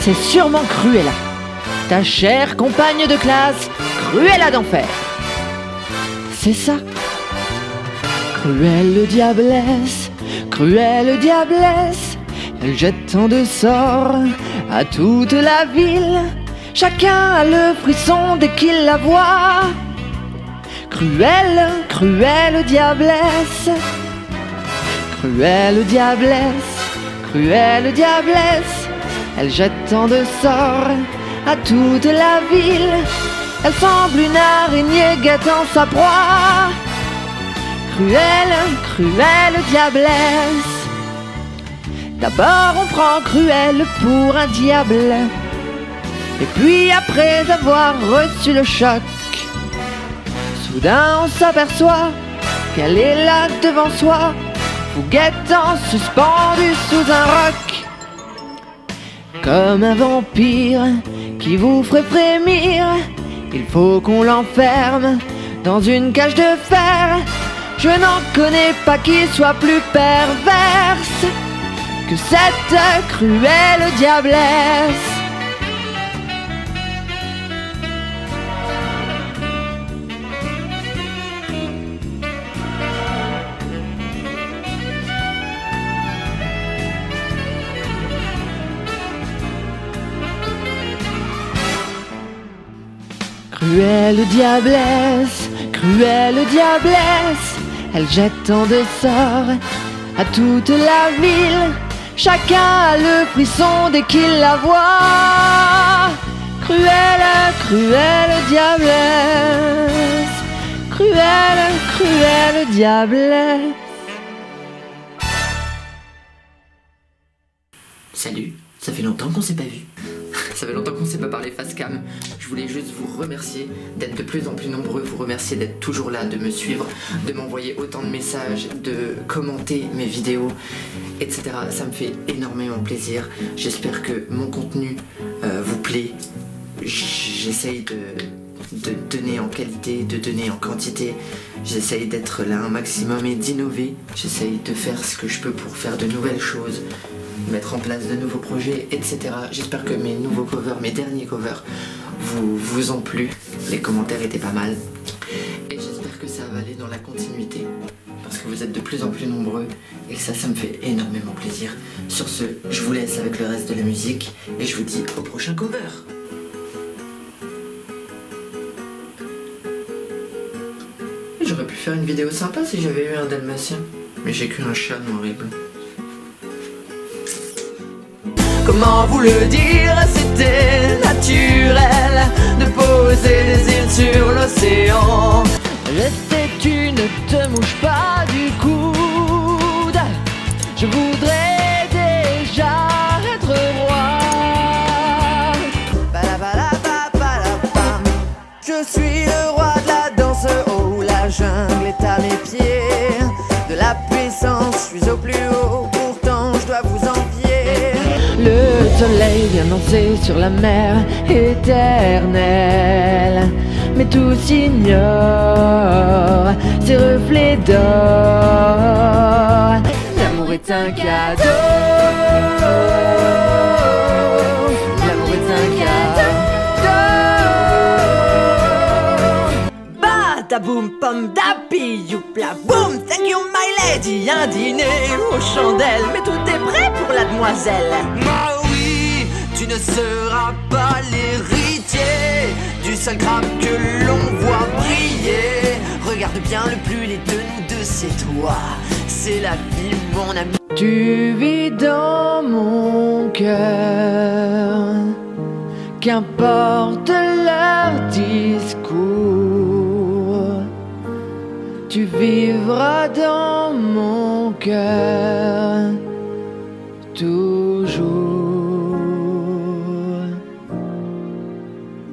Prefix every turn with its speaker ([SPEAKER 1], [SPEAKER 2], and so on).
[SPEAKER 1] c'est sûrement Cruella, ta chère compagne de classe, Cruella d'enfer. C'est ça. Cruelle diablesse, cruelle diablesse, elle jette tant de sorts à toute la ville. Chacun a le frisson dès qu'il la voit. Cruelle, cruelle diablesse, cruelle diablesse, cruelle diablesse, elle jette tant de sorts à toute la ville. Elle semble une araignée guettant sa proie. Cruelle, cruelle diablesse. D'abord on prend Cruelle pour un diable. Et puis après avoir reçu le choc, soudain on s'aperçoit qu'elle est là devant soi, vous guettant suspendu sous un roc. Comme un vampire qui vous ferait frémir, il faut qu'on l'enferme dans une cage de fer. Je n'en connais pas qui soit plus perverse que cette cruelle diablesse. Cruelle diablesse, cruelle diablesse, elle jette tant de sorts à toute la ville. Chacun a le frisson dès qu'il la voit. Cruelle, cruelle diablesse, cruelle, cruelle diablesse.
[SPEAKER 2] Salut, ça fait longtemps qu'on s'est pas vu. Ça fait longtemps qu'on s'est pas parlé face cam. Je voulais juste vous remercier d'être de plus en plus nombreux, vous remercier d'être toujours là, de me suivre, de m'envoyer autant de messages, de commenter mes vidéos, etc. Ça me fait énormément plaisir. J'espère que mon contenu euh, vous plaît. J'essaye de, de donner en qualité, de donner en quantité. J'essaye d'être là un maximum et d'innover. J'essaye de faire ce que je peux pour faire de nouvelles choses mettre en place de nouveaux projets, etc. J'espère que mes nouveaux covers, mes derniers covers, vous, vous ont plu. Les commentaires étaient pas mal. Et j'espère que ça va aller dans la continuité. Parce que vous êtes de plus en plus nombreux. Et ça, ça me fait énormément plaisir. Sur ce, je vous laisse avec le reste de la musique. Et je vous dis au prochain cover. J'aurais pu faire une vidéo sympa si j'avais eu un dalmatien. Mais j'ai qu'un chat noir et blanc.
[SPEAKER 3] Comment vous le dire, c'était naturel de poser des îles sur l'océan.
[SPEAKER 1] Rester, tu ne te mouches pas du coude. Je voudrais déjà être roi.
[SPEAKER 3] Je suis le roi de la danse, oh la jungle est à mes pieds. De la puissance, je suis au plus haut,
[SPEAKER 1] soleil vient danser sur la mer éternelle. Mais tous ignorent ses reflets d'or. L'amour est un cadeau. L'amour est un cadeau.
[SPEAKER 3] Badaboum pom dapi youpla boum Thank you my lady Un dîner aux chandelles Mais tout est prêt pour la demoiselle ne seras pas l'héritier Du seul crabe que l'on voit briller. Regarde bien le plus les deux nous deux c'est toi. C'est la vie mon ami.
[SPEAKER 1] Tu vis dans mon cœur, qu'importe leur discours, tu vivras dans mon cœur.